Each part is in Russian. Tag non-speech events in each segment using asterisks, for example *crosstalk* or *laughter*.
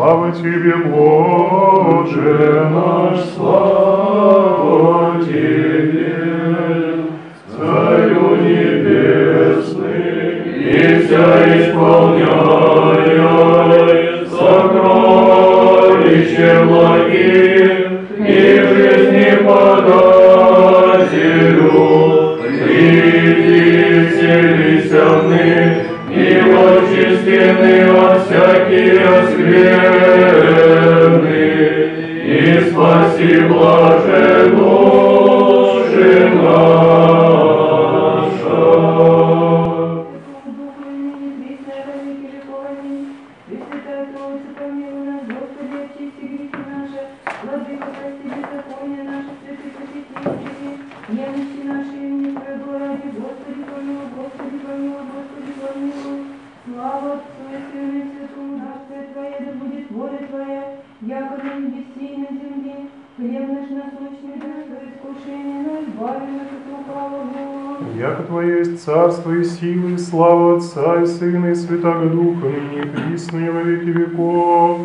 Слава Тебе, Боже наш, слава Тебе, Царю Небесный, и вся исполняя сокровище благих Amen. Яко Твое есть царство и сила и слава Отца и Сына и Святаго Духа, ныне и присно и во веки веков.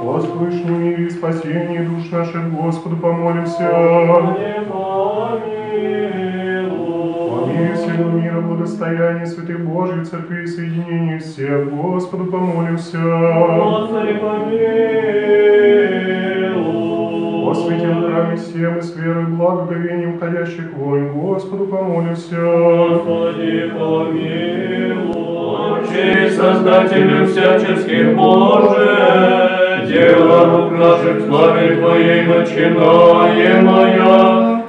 О слышном мире и спасении душ наших Господу помолимся. О мире всего мира, благостоянии святых Божьей Церкви и соединении всех Господу помолимся. О святем храме всем и с верой благоговением ходящих воин Господу помолимся. Честь Создателю всяческих Боже, дело рук наших славе Твоей начинаемая,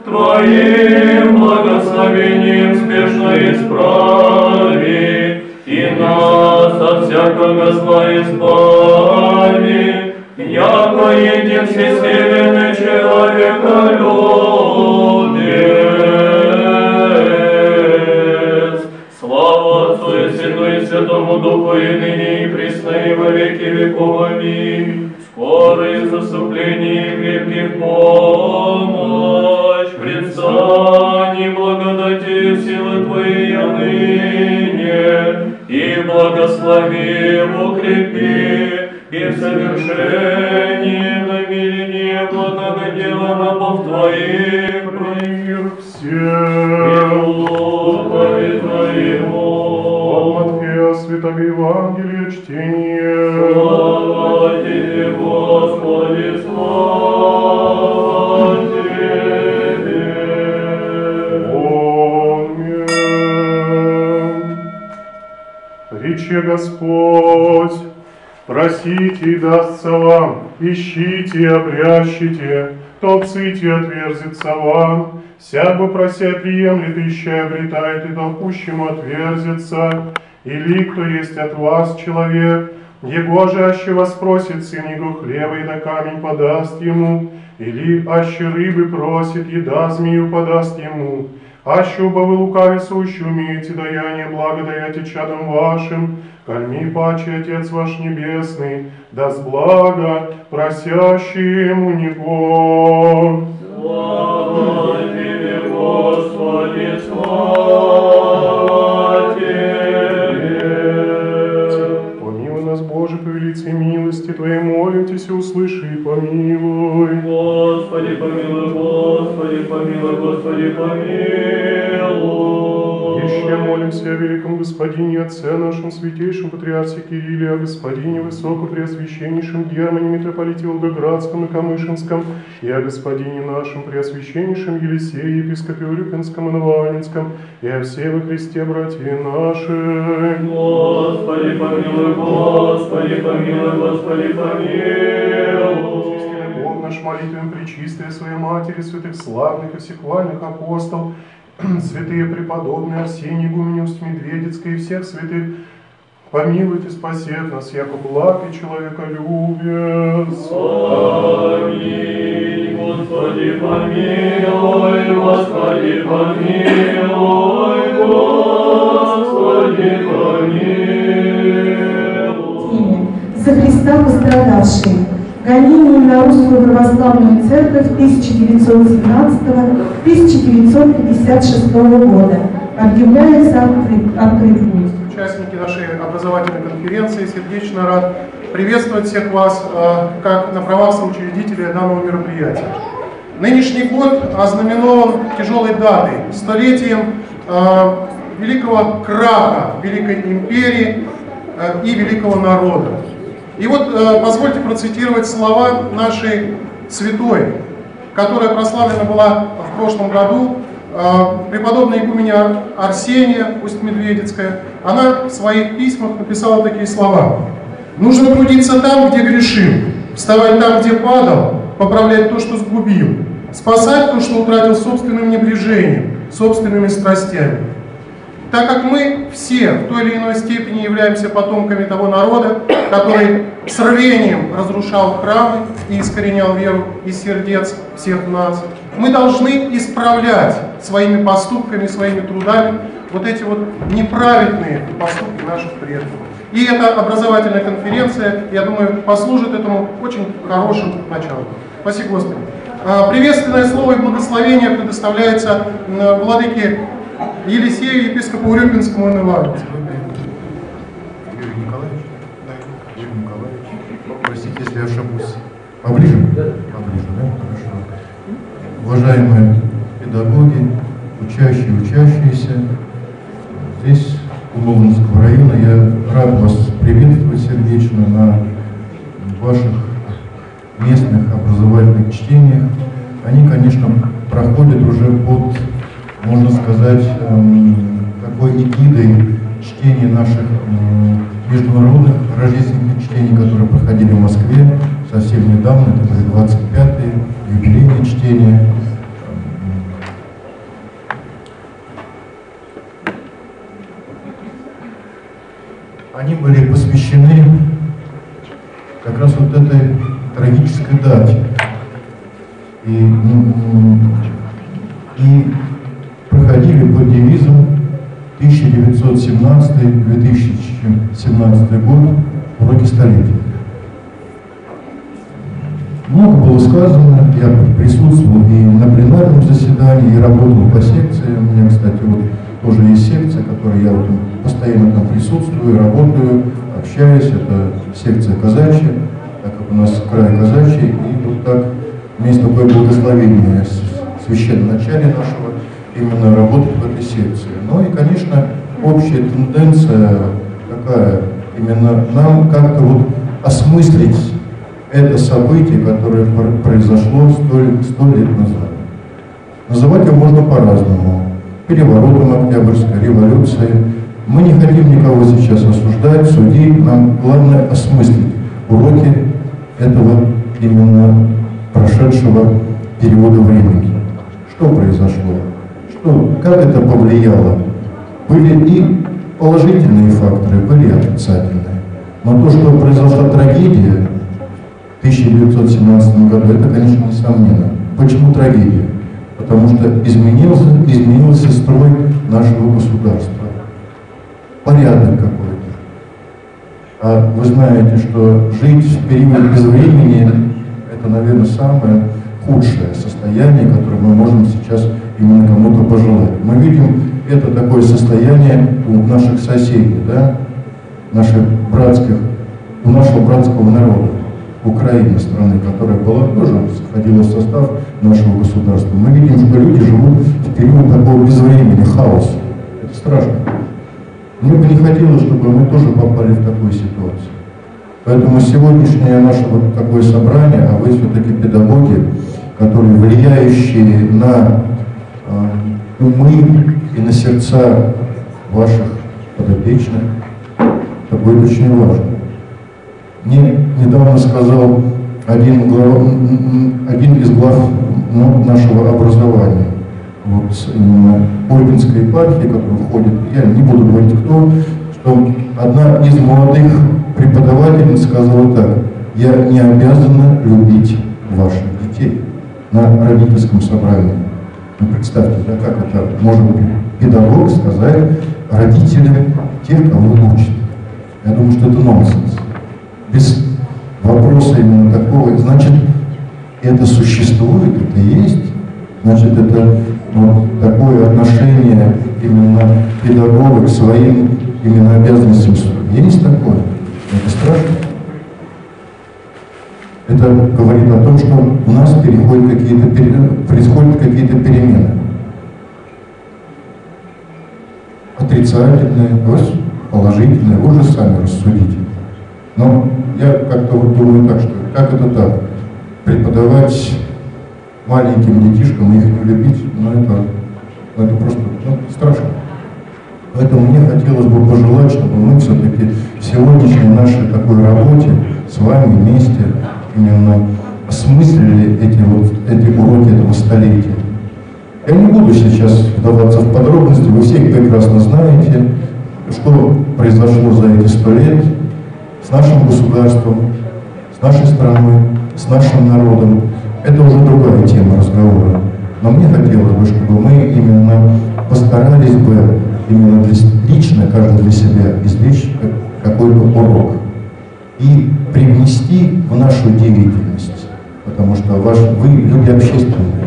Твоим благословением спешно исправи, и нас от всякого зла избави, яко един всесильный человеколюбец. Слава Отцу и Сыну и Святому Духу, и ныне, и присно, и во веки веков. Аминь. Скоро и заступление крепких помощь, предстань благодати силы Твоей ныне, и благослови, благого дела рабов Твоих, Мир и всем. Господи От Твоему. Матфея Святого Евангелия чтение. Слава Тебе, Господи, слава Тебе. Аминь. Рече Господь, просите и вам, ищите обрящите, толците отверзится вам, всяко прося приемлет, ища обретает, и толкущему отверзится. Или кто есть от вас человек, его же аще вас просит сын его хлеба, и да камень подаст ему, или аще рыбы просит, еда змею подаст ему. Аще оба вы лукаве сущи умеете даяние благодаяти чадом вашим, кальми паче Отец ваш Небесный, даст благо просящему Него. Слава Тебе, Господи, слава Тебе. Помилуй нас, Боже, по велице милости Твоей, молимся, услыши и помилуй. Господи, помилуй, Господи, помилуй, Господи, помилуй. Еще молимся о великом Господине, Отце нашем, святейшем Патриарсе Кирилле, о Господине Высокопреосвященнейшем Германе, Митрополите Волгоградском и Камышинском, и о Господине нашем Преосвященнейшем Елисее, Епископе Урюпинском и Навальнинском, и о всей во Христе братья наши. Господи, помилуй, Господи, помилуй, Господи, помилуй. Наш, молитвами пречистая Своей Матери, святых славных и всехвальных апостол, *clears throat* святые преподобные Арсений Гуменев Медведицкой и всех святых, помилуйте, спасет нас, яко благ и человеколюбец. Аминь. Господи, помилуй, Господи, помилуй, Господи, помилуй. за Христа пострадавший, гонений на русскую православную церковь 1917-1956 года. Объявляется открыт, открыт. Участники нашей образовательной конференции сердечно рад приветствовать всех вас э, как на правах соучредителя данного мероприятия. Нынешний год ознаменован тяжелой датой, столетием э, великого краха Великой империи э, и великого народа. И вот э, позвольте процитировать слова нашей святой, которая прославлена была в прошлом году, э, преподобная игуменя Арсения Усть-Медведицкая. Она в своих письмах написала такие слова. «Нужно трудиться там, где грешил, вставать там, где падал, поправлять то, что сгубил, спасать то, что утратил собственным небрежением, собственными страстями, так как мы все в той или иной степени являемся потомками того народа, который с рвением разрушал храмы и искоренял веру из сердец всех нас, мы должны исправлять своими поступками, своими трудами вот эти вот неправедные поступки наших предков. И эта образовательная конференция, я думаю, послужит этому очень хорошим началом. Спасибо, Господи. А, приветственное слово и благословение предоставляется владыке Елисею, епископу Урюпинскому Ивану Ивановичу. Юрий Николаевич? Да, Юрий Николаевич. Простите, если я ошибусь. Поближе? Поближе, да? Хорошо. Уважаемые педагоги, учащие, учащиеся, здесь, у Ловнского района, я рад вас приветствовать сердечно на ваших местных образовательных чтениях. Они, конечно, проходят уже под можно сказать, эм, такой эгидой чтения наших международных рождественских чтений, которые проходили в Москве совсем недавно, это были 25-е юбилейные чтения. Они были посвящены как раз вот этой трагической дате. И, и проходили под девизом 1917-2017 год уроки столетия. Много было сказано, я присутствовал и на пленарном заседании, и работал по секции. У меня, кстати, вот тоже есть секция, которой я вот постоянно там присутствую, работаю, общаюсь. Это секция казачья, так как у нас край казачий, и вот так, у такое благословение священном начале нашего именно работать в этой секции. Ну и, конечно, общая тенденция такая, именно нам как-то вот осмыслить это событие, которое произошло сто, лет назад. Называть его можно по-разному. Переворотом Октябрьской революции. Мы не хотим никого сейчас осуждать, судить. Нам главное осмыслить уроки этого именно прошедшего периода времени. Что произошло? Ну, как это повлияло? Были и положительные факторы, были и отрицательные. Но то, что произошла трагедия в 1917 году, это, конечно, несомненно. Почему трагедия? Потому что изменился, изменился строй нашего государства. Порядок какой-то. А вы знаете, что жить в период без времени это, наверное, самое худшее состояние, которое мы можем сейчас именно кому-то пожелать. Мы видим это такое состояние у наших соседей, да, наших братских, у нашего братского народа, Украины, страны, которая была тоже входила в состав нашего государства. Мы видим, что люди живут в период такого безвремени, хаоса. Это страшно. Мне бы не хотелось, чтобы мы тоже попали в такую ситуацию. Поэтому сегодняшнее наше вот такое собрание, а вы все-таки педагоги, которые влияющие на умы и на сердца ваших подопечных, это будет очень важно. Мне недавно сказал один, глав, один из глав нашего образования, вот именно Ольгинской епархии, который входит, я не буду говорить кто, что одна из молодых преподавательниц сказала так, я не обязана любить ваших детей на родительском собрании. Ну, представьте, да, как это может быть педагог сказать родителям тех, кого он учит. Я думаю, что это нонсенс. Без вопроса именно такого, значит, это существует, это есть, значит, это вот такое отношение именно педагога к своим именно обязанностям. Есть такое? Это страшно. Это говорит о том, что у нас переходят какие-то, происходят какие-то перемены. Отрицательные, положительные, вы уже сами рассудите. Но я как-то вот думаю так, что как это так? Преподавать маленьким детишкам их не любить, ну это, ну это просто ну, страшно. Поэтому мне хотелось бы пожелать, чтобы мы все-таки в сегодняшней нашей такой работе с вами вместе именно осмыслили эти, вот, эти уроки этого столетия. Я не буду сейчас вдаваться в подробности, вы все прекрасно знаете, что произошло за эти сто лет с нашим государством, с нашей страной, с нашим народом. Это уже другая тема разговора. Но мне хотелось бы, чтобы мы именно постарались бы именно для, лично, каждый для себя, извлечь какой-то урок и привнести в нашу деятельность, потому что ваш, вы люди общественные,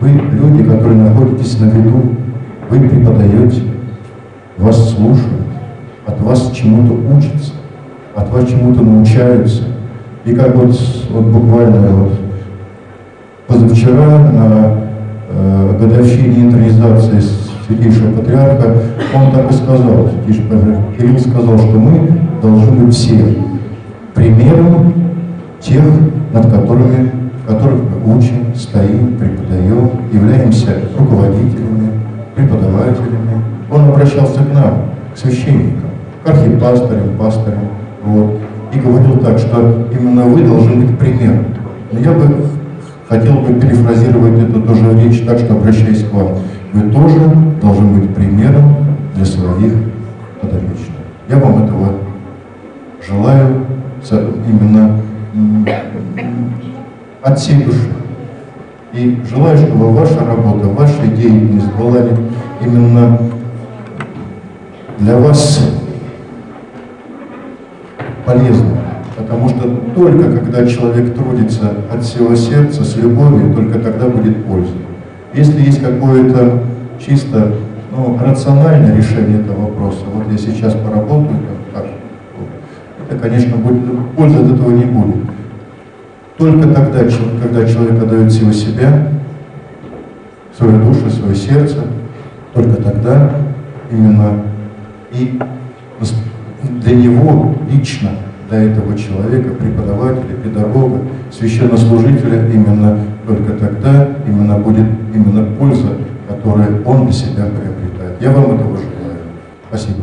вы люди, которые находитесь на виду, вы преподаете, вас слушают, от вас чему-то учатся, от вас чему-то научаются. И как вот, вот буквально вот позавчера на э, годовщине интронизации Святейшего Патриарха, он так и сказал, Святейший Патриарх Кирилл сказал, что мы должны быть все примером тех, над которыми, которых мы учим, стоим, преподаем, являемся руководителями, преподавателями. Он обращался к нам, к священникам, к архипастырям, пастырям, вот, и говорил так, что именно вы должны быть примером. Но я бы хотел бы перефразировать эту тоже речь так, что обращаясь к вам, вы тоже должны быть примером для своих подопечных. Я вам этого желаю именно от всей души. И желаю, чтобы ваша работа, ваша деятельность была именно для вас полезной. Потому что только когда человек трудится от всего сердца, с любовью, только тогда будет польза. Если есть какое-то чисто ну, рациональное решение этого вопроса, вот я сейчас поработаю, это, конечно, будет, пользы от этого не будет. Только тогда, когда человек отдает всего себя, свою душу, свое сердце, только тогда именно и для него лично, для этого человека, преподавателя, педагога, священнослужителя, именно только тогда именно будет именно польза, которую он для себя приобретает. Я вам этого желаю. Спасибо.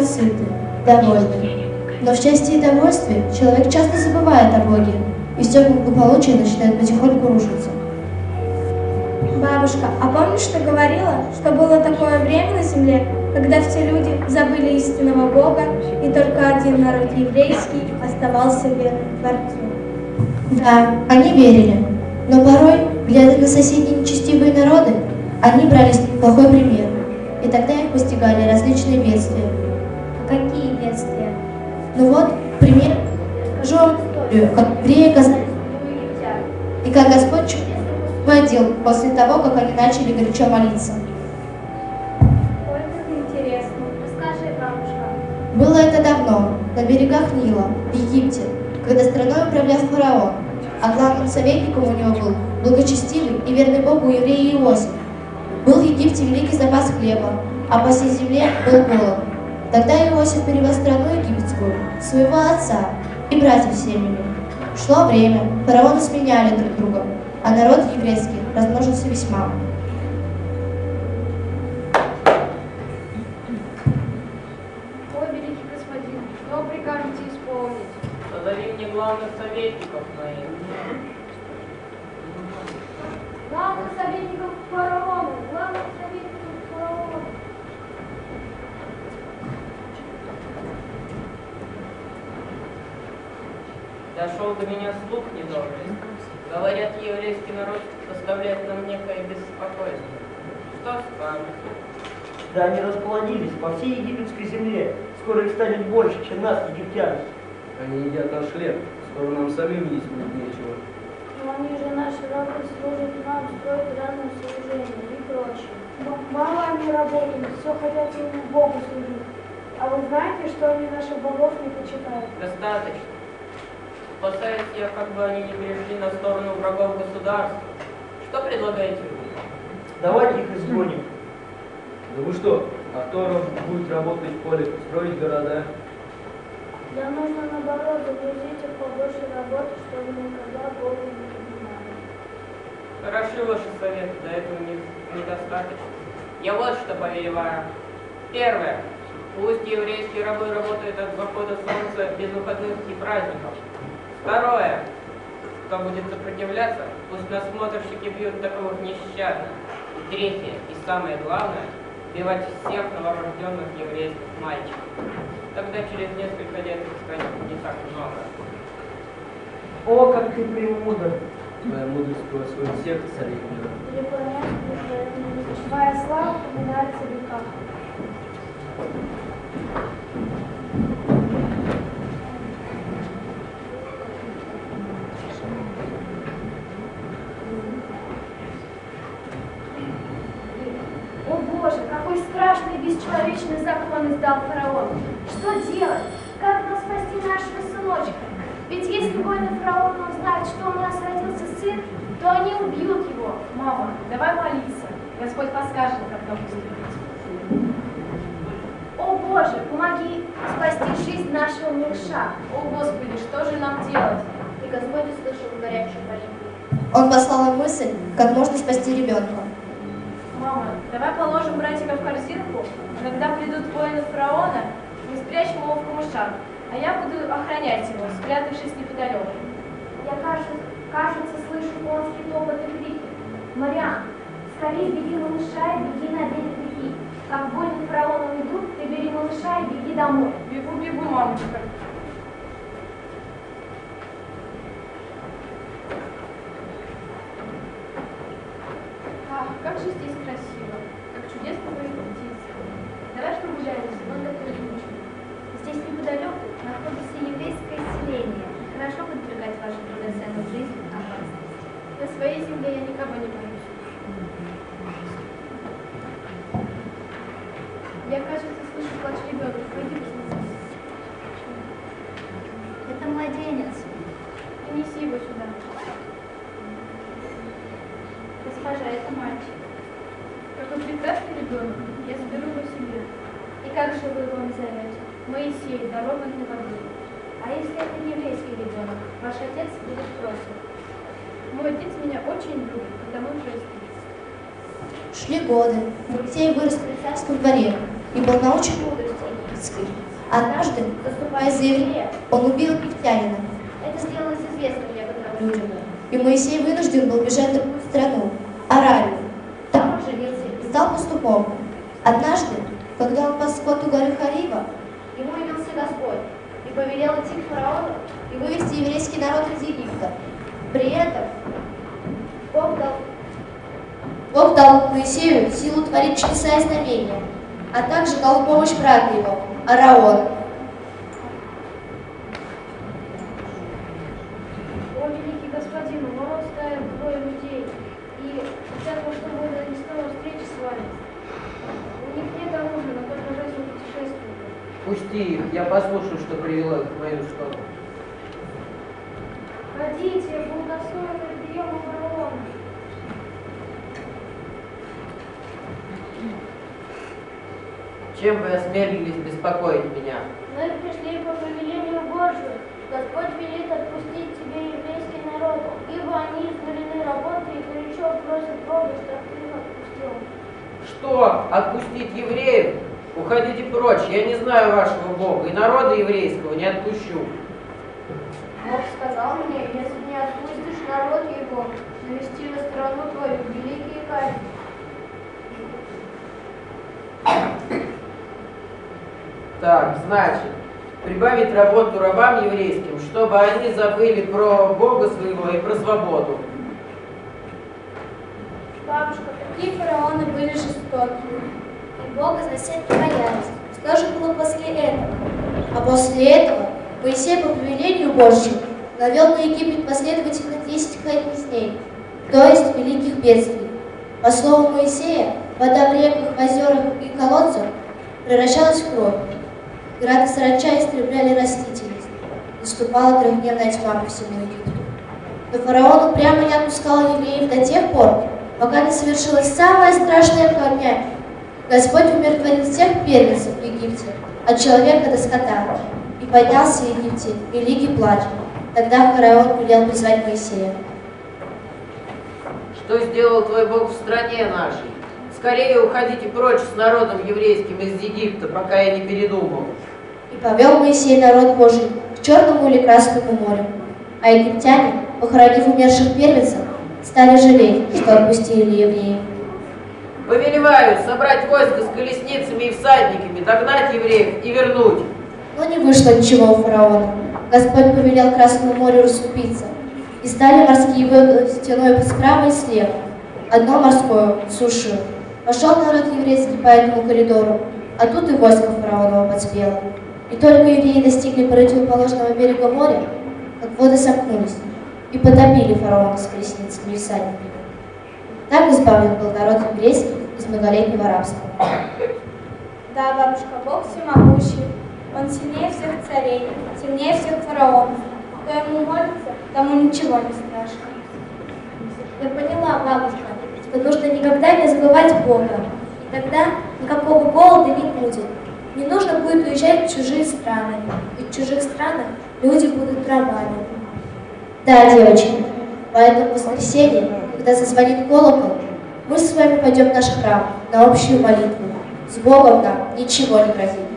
Бывают сыты, довольны. Но в счастье и довольстве человек часто забывает о Боге, и все благополучие начинает потихоньку рушиться. Бабушка, а помнишь, ты говорила, что было такое время на земле, когда все люди забыли истинного Бога, и только один народ еврейский оставался верным Творцу? Да, они верили, но порой Глядя на соседние нечестивые народы, они брали плохой пример, и тогда их постигали различные бедствия. Бедствия? Ну вот, пример, скажу вам историю, как евреи оказались и как Господь чудесно водил после того, как они начали горячо молиться. Ой, как интересно. Расскажи, бабушка. Было это давно, на берегах Нила, в Египте, когда страной управлял фараон, а главным советником у него был благочестивый и верный Богу еврей Иосиф. Был в Египте великий запас хлеба, а по всей земле был голод. Тогда Иосиф перевел страну египетскую, своего отца и братьев семьями. Шло время, фараоны сменяли друг друга. а народ еврейский размножился весьма. Ой, великий господин, что прикажете исполнить? Позови мне главных советников моих. Главных советников фараона, главных советников фараона. Дошел до меня слух недобрый. Говорят, еврейский народ доставляет нам некое беспокойство. Что скажете? Да они расплодились по всей египетской земле. Скоро их станет больше, чем нас, египтян. Они едят наш хлеб. Скоро нам самим есть будет нечего. Но они же наши рабы служат нам, строят разные служения и прочее. Мало они работают, все хотят своему Богу служить. А вы знаете, что они наших богов не почитают? Достаточно. Опасаюсь я, как бы они не перешли на сторону врагов государства. Что предлагаете вы? Давайте их изгоним. Да вы что, а кто раб- будет работать в поле, строить города? Да нужно наоборот загрузить их побольше работы, чтобы никогда Богу не поднимали. Хороши ваши советы, до этого не- недостаточно. Я вот что повелеваю. Первое. Пусть еврейские рабы работают от захода солнца без выходных и праздников. Второе. Кто будет сопротивляться, пусть насмотрщики бьют таковых нещадно. И третье, и самое главное, бивать всех новорожденных еврейских мальчиков. Тогда через несколько лет их станет не так много. О, как ты премудр. Твоя мудрость превосходит всех царей мира. Твоя слава поминается в веках. О Боже, какой страшный и бесчеловечный закон издал фараон. Что делать? Как нам спасти нашего сыночка? Ведь если воины фараона узнают, что у нас родился сын, то они убьют его. Мама, давай молиться. Господь подскажет, как нам поступить. О Боже, помоги спасти жизнь нашего малыша. О Господи, что же нам делать? И Господь услышал горячую молитву. Он послал им мысль, как можно спасти ребенка. Мама, давай положим братика в корзинку, а когда придут воины фараона, мы спрячем его в камышах, а я буду охранять его, спрятавшись неподалеку. Я, кажется, кажется, слышу конский топот и крики. Мариан, скорее беги малыша и беги на берег реки. Как воины фараона уйдут, ты бери малыша и беги домой. Бегу, бегу, мамочка. Ах, как же здесь красиво, как чудесно поют птицы. Давай прогуляемся, вон такой тучи. Здесь неподалеку находится еврейское селение. Хорошо подвергать вашу драгоценную жизнь опасности. На своей земле я никого не боюсь. Я, кажется, слышу плач ребенка. Пойди посмотри. Это младенец. Принеси его сюда. Госпожа, это мальчик. Какой прекрасный ребенок. Я заберу его себе. И как же вы его назовете? Моисей, дарованный на воду. А если это не еврейский ребенок, ваш отец будет против. Мой отец меня очень любит, потому простит. Шли годы. Моисей вырос при царском дворе и был научен мудрости египетской. Однажды, заступая за еврея, он убил египтянина. Это сделалось известно некоторым людям. И Моисей вынужден был бежать в другую страну, Аравию. Там он женился и стал пастухом. Однажды, когда он пас скот у горы Харива, ему явился Господь и повелел идти к фараону и вывести еврейский народ из Египта. При этом Бог дал Бог дал Моисею силу творить чудеса и знамения, а также дал помощь брату его, Араон. О, великий господин, у ворот стоят двое людей, и хотят во что будет они снова встречи с вами. У них нет оружия, но только жезл путешественника. Пусти их, я послушаю, что привело их в мою сторону. Чем вы осмелились беспокоить меня? Мы пришли по повелению Божию. Господь велит отпустить тебе еврейский народ, ибо они изнурены работой еще просит Бога, чтобы ты их отпустил. Что? Отпустить евреев? Уходите прочь, я не знаю вашего Бога, и народа еврейского не отпущу. Бог сказал мне, если не отпустишь народ его, навести на страну твою великие казни. Так, значит, прибавить работу рабам еврейским, чтобы они забыли про Бога своего и про свободу. Бабушка, какие фараоны были жестокие. И Бога за всех не боялись. Что же было после этого? А после этого Моисей по повелению Божьему навел на Египет последовательно 10 казней, то есть великих бедствий. По слову Моисея, вода в реках, озерах и колодцах превращалась в кровь. Град и саранча истребляли растительность. Наступала трехдневная тьма по всему Египту. Но фараон прямо не отпускал евреев до тех пор, пока не совершилась самая страшная камня. Господь умиротворил всех первенцев в Египте, от человека до скота, и поднялся в Египте великий плач. Тогда фараон велел призвать Моисея. Что сделал твой Бог в стране нашей? Скорее уходите прочь с народом еврейским из Египта, пока я не передумал. Повел Моисей народ Божий к Черному или Красному морю. А египтяне, похоронив умерших первенцев, стали жалеть, что отпустили евреев. Повелеваю собрать войско с колесницами и всадниками, догнать евреев и вернуть. Но не вышло ничего у фараона. Господь повелел Красному морю расступиться, и стали морские воды стеной справа и слева, одно морское, сушью. Пошел народ еврейский по этому коридору, а тут и войско фараонова подспело. И только евреи достигли противоположного берега моря, как воды сомкнулись, и потопили фараона с колесницами и всадниками. Так избавлен был народ еврейский из многолетнего рабства. Да, бабушка, Бог всемогущий. Он сильнее всех царей, сильнее всех фараонов. Кто ему молится, тому ничего не страшно. Я поняла, бабушка, что нужно никогда не забывать Бога. И тогда никакого голода не будет. Не нужно будет уезжать в чужие страны. Ведь в чужих странах люди будут рабами. Да, девочки, поэтому в воскресенье, когда зазвонит колокол, мы с вами пойдем в наш храм на общую молитву. С Богом нам ничего не грозит.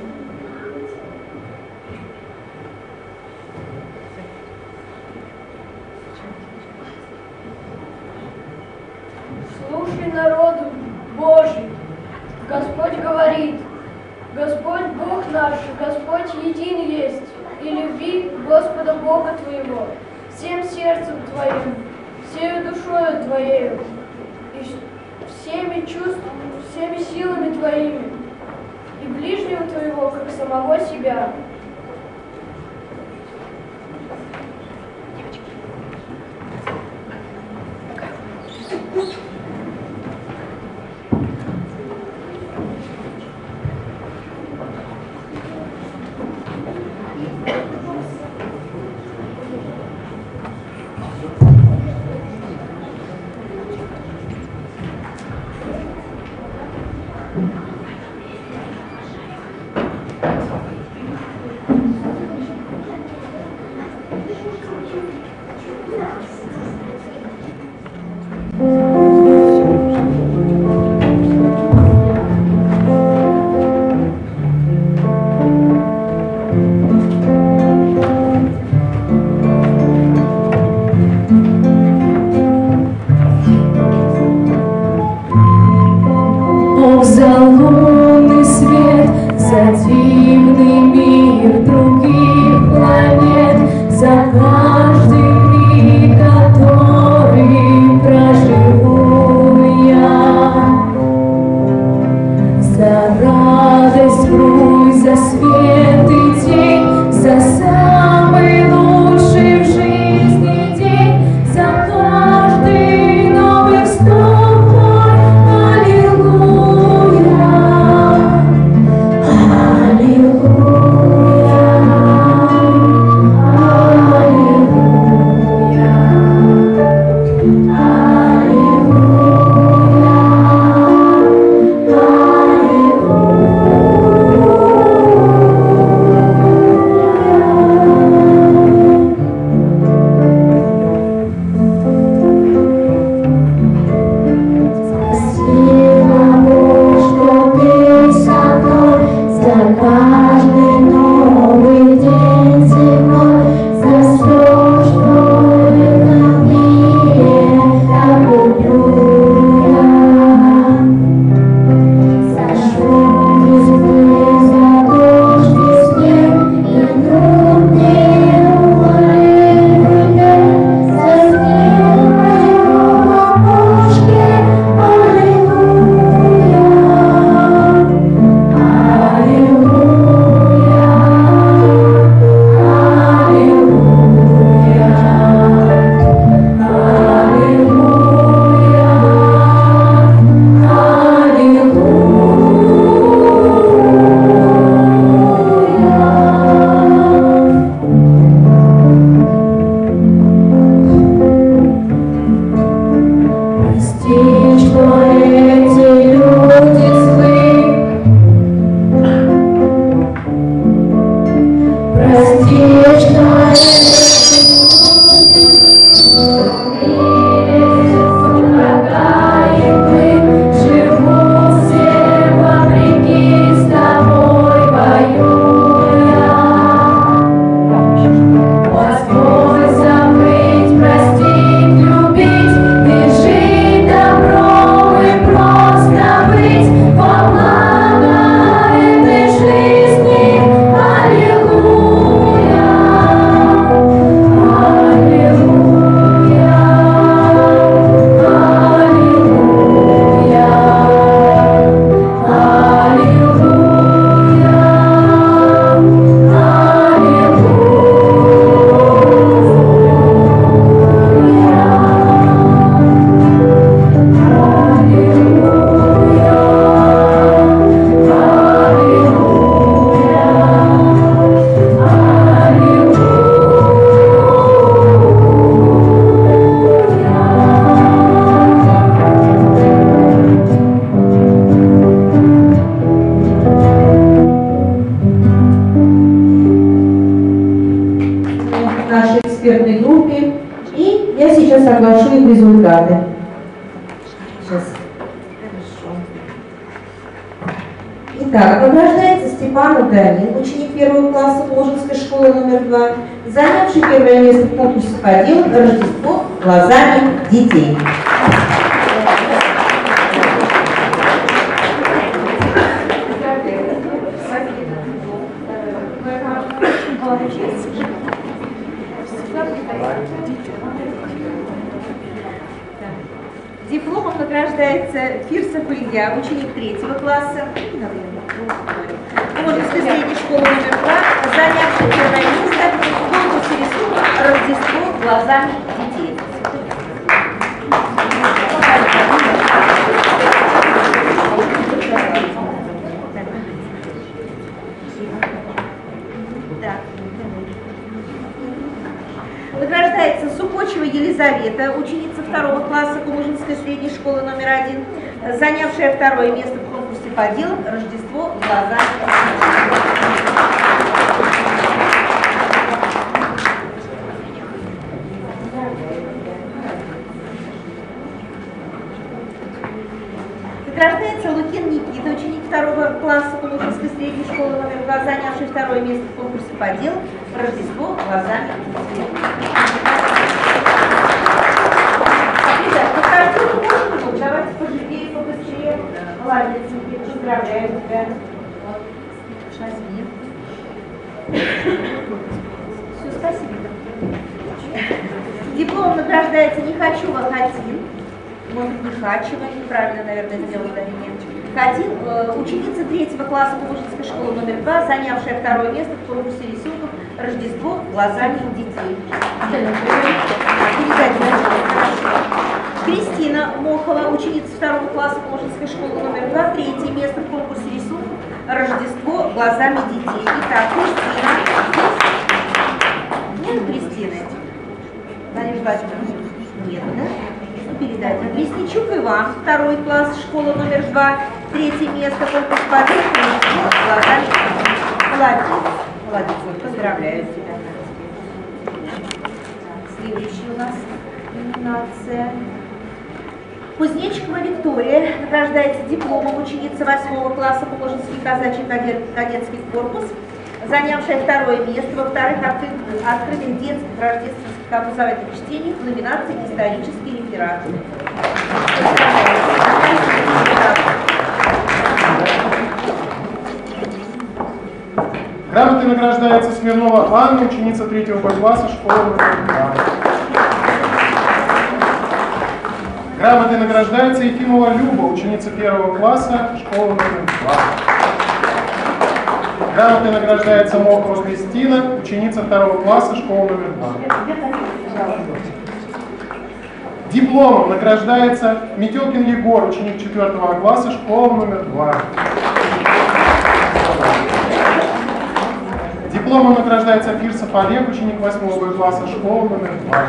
Первое место в конкурсе по делу «Рождество глазами детей». Дипломом награждается Фирсов Илья, ученик третьего класса, Ложинской средней школы номер два, занявший первое место в конкурсе рисунок «Рождество глазами детей». Да. Награждается Супочева Елизавета, ученица второго класса Кумужинской средней школы номер один, занявшая второе место в конкурсе по делам «Рождество глазами Награждается Лукин Никита, ученик второго класса Кумужинской средней школы номер два, занявший второе место в конкурсе по делу «Рождество глазами детей». Ребят, покажите, можно? Давайте поживее, побыстрее. Молодец, поздравляю тебя. Все, спасибо. Диплом награждается «Не хочу, а Хатин». Может, не Хачева, неправильно, наверное, сделала ударение. Хатин, э, ученица третьего класса Кулужинской школы номер два, занявшая второе место в конкурсе рисунков «Рождество глазами детей». Кристина Мохова, ученица второго класса Кулужинской школы номер два, третье место в конкурсе рисунков «Рождество глазами детей». Итак, Кристина. Нет Кристины? Надежда? Нет, да? передать. Лесничук Иван, второй класс, школа номер два, третье место, конкурс побед, глазами. Молодец, молодец, вот, поздравляю тебя. Следующий у нас номинация. Кузнечикова Виктория награждается дипломом ученица 8 класса Положинский казачий кадет, кадетский корпус, занявшая второе место во вторых открыт, открытых детских рождественских образовательных чтениях в номинации «Исторический реферат». Грамотой награждается Смирнова Анна, ученица третьего Б класса школы номер два. Грамотой награждается Ефимова Люба, ученица первого класса школы номер два. Грамотой награждается Мохова Кристина, ученица второго класса школы номер два. Дипломом награждается Метелкин Егор, ученик четвертого класса школы номер два. Дипломом награждается Фирсов Олег, ученик 8 Б класса школы номер 2.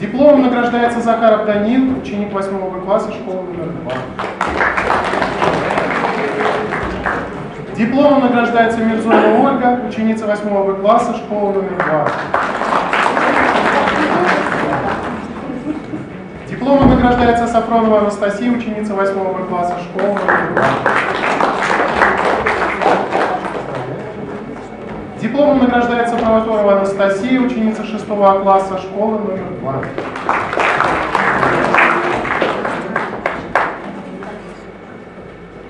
Дипломом награждается Захаров Данил, ученик 8 Б класса школы номер 2. Дипломом награждается Мирзова Ольга, ученица 8 Б класса школы номер 2. Дипломом награждается Сафронова Анастасия, ученица 8 Б класса школы номер 2. Дипломом награждается Провоторова Анастасия, ученица 6 класса школы номер 2.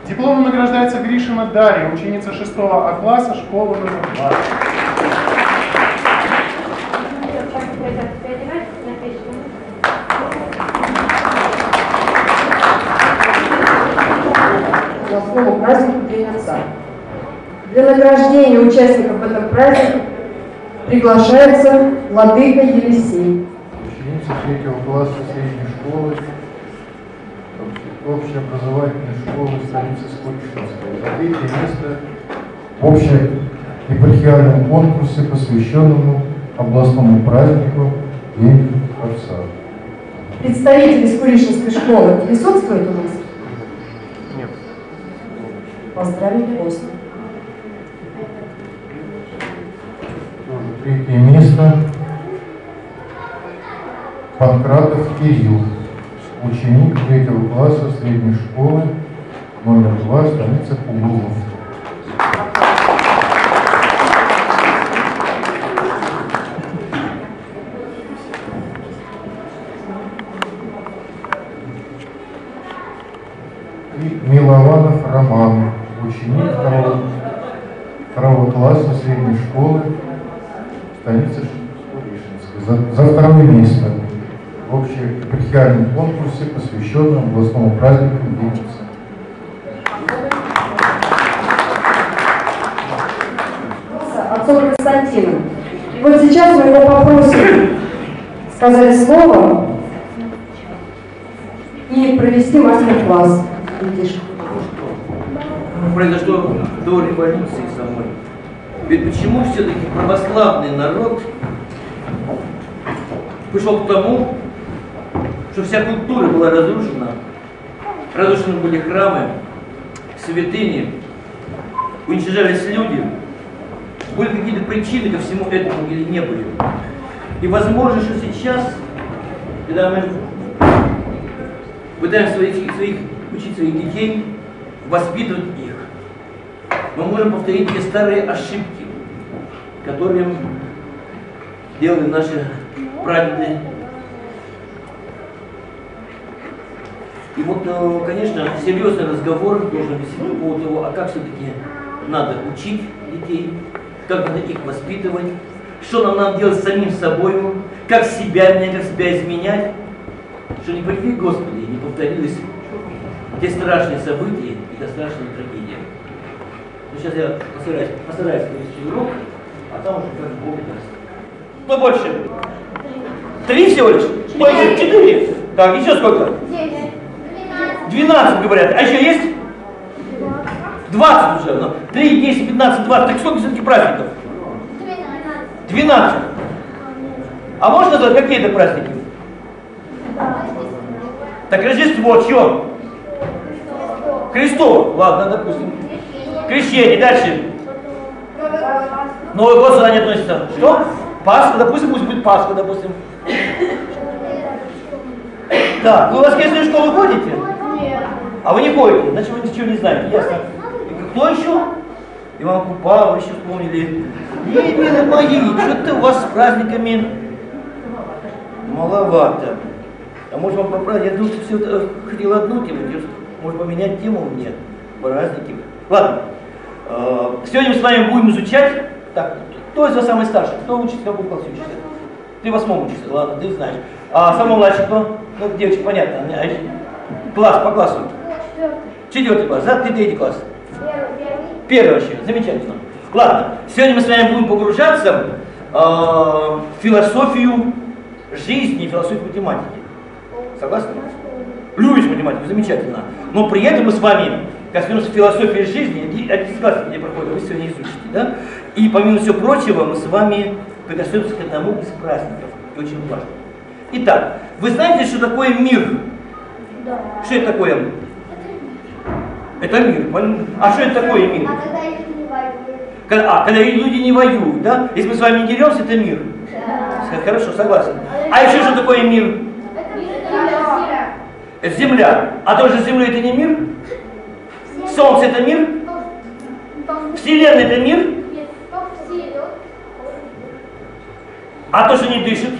Дипломом награждается Гришина Дарья, ученица 6 А класса школы номер 2. Областному празднику День Отца. Для награждения участников этого праздника приглашается Владыка Елисей. Ученица третьего класса средней школы общеобразовательной школы столицы Скотчинской. За третье место в общеепархиальном конкурсе, посвященному областному празднику День Отца. Представители Скуришинской школы присутствуют у нас? Нет. Поздравить после. Третье место Панкратов Кирилл, ученик третьего класса средней школы номер два, станица. И Милованов Роман, ученик второго, второго класса средней школы станицы Шишинской. За, за второе место в общеепархиальном конкурсе, посвященном областному празднику Деница. отцом Константином. И вот сейчас мы его попросим сказать слово и провести мастер-класс детишек. Произошло до революции самой. Ведь почему все-таки православный народ пришел к тому, что вся культура была разрушена, разрушены были храмы, святыни, уничтожались люди, были какие-то причины ко всему этому или не были. И возможно, что сейчас, когда мы пытаемся своих, своих учить своих детей, воспитывать их, мы можем повторить те старые ошибки, которые делали наши прадеды. И вот, э, конечно, серьезный разговор должен быть по поводу того, а как все-таки надо учить детей, как надо их воспитывать, что нам надо делать с самим собой, как себя менять, как себя изменять, что не привели, Господи, не повторились те страшные события и те страшные трагедии. Сейчас я постараюсь, постараюсь провести урок, а там уже как Бог даст. Кто больше? Три всего лишь? Ой, четыре. Так, еще сколько? Двенадцать, говорят. А еще есть? Двадцать уже. Ну, Три, десять, пятнадцать, двадцать. Так сколько все-таки праздников? Двенадцать. А можно назвать какие это праздники? Так Рождество, чье? Христово. Ладно, допустим. Крещение. Дальше. Новый год сюда не относится. Что? Пасха, допустим, пусть будет Пасха, допустим. Так, вы в воскресную школу ходите? Нет. А вы не ходите, значит вы ничего не знаете, ясно? И кто еще? Иван Купала, вы еще вспомнили. Не, милые мои, что-то у вас с праздниками маловато. А может вам поправить? Я думаю, все это хотел одну тему, может поменять тему мне, праздники. Ладно, Э, сегодня мы с вами будем изучать, так, кто из вас самый старший, кто учится, в каком классе учится? Ты в восьмом учишься, ладно, ты знаешь. А самый младший кто? Ну, девочка, понятно. а, Класс, по классу. Четвертый класс, да? Ты третий класс. Первый вообще, замечательно. Ладно, сегодня мы с вами будем погружаться э, в философию жизни философию математики. Согласны? Любишь математику, замечательно. Но при этом мы с вами коснемся философии жизни, 11 классов где проходит, вы сегодня изучите, да? И помимо всего прочего, мы с вами прикоснемся к одному из праздников, и очень важно. Итак, вы знаете, что такое мир? Да. Что это такое? Это мир. А что это такое мир? А когда люди не воюют? Когда, а, когда люди не воюют, да? Если мы с вами не деремся, это мир. Да. Хорошо, согласен. А еще что такое мир? Земля. А то, что земля это не мир? Солнце это мир? Вселенная это мир? А то, что не дышит?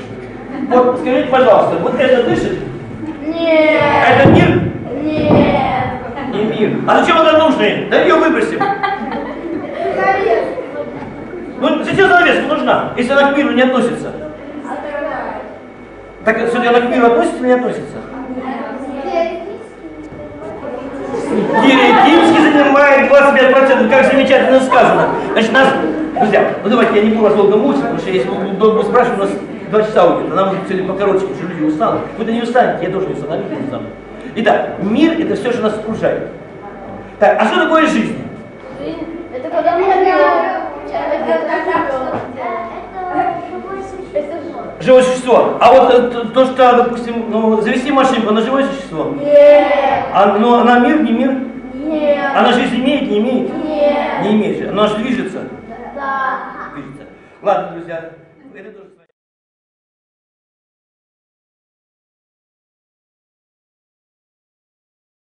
Вот скажите, пожалуйста, вот это дышит? Нет. Это мир? Нет. Не мир. А зачем это нужно? Да ее выбросим. Ну, зачем занавеска нужна, если она к миру не относится? Так все-таки она к миру относится или не относится? Теоретически занимает 25%, как замечательно сказано. Значит, нас, друзья, ну давайте я не буду вас долго мучить, потому что если вы долго спрашивать, у нас два часа уйдет, а нам сегодня покороче, потому что люди устанут. Вы-то не устанете, я тоже не устану, не устану. Итак, мир это все, что нас окружает. Так, а что такое жизнь? Это когда мы Живое существо. А вот э, то, то, что, допустим, ну, завести машинку, она живое существо? Нет. А, ну, она мир, не мир? Нет. Она жизнь имеет, не имеет? Нет. Не имеет же. Она же движется. Да. движется. Ладно, друзья, это